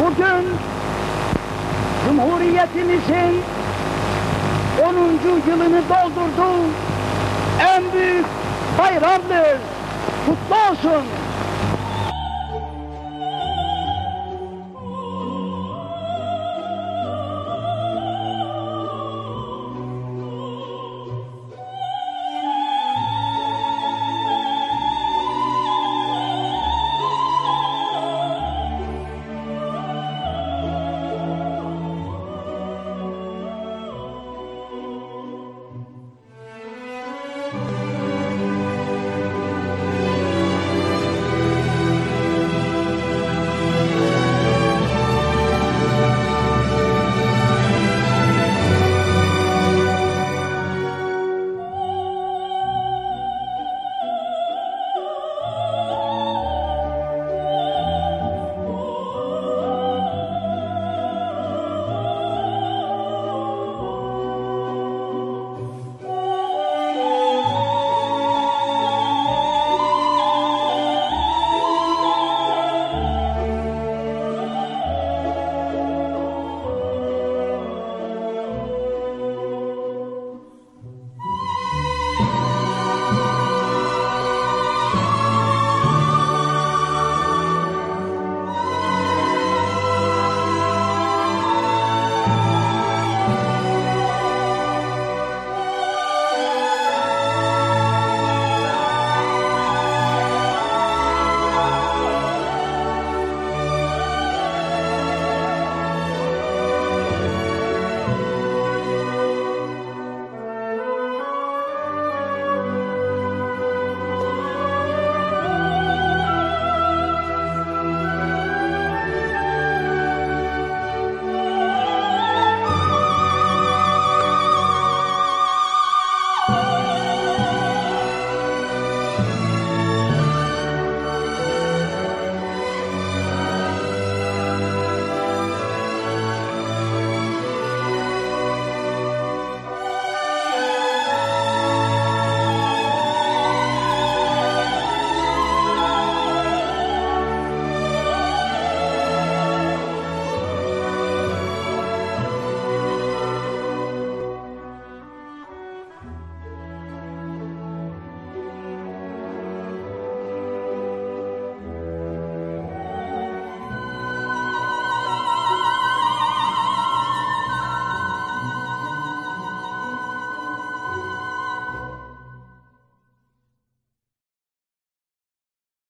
Bugün Cumhuriyetimizin 10. yılını doldurdu. En büyük bayramdır. Kutlu olsun.